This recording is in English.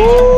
Woo!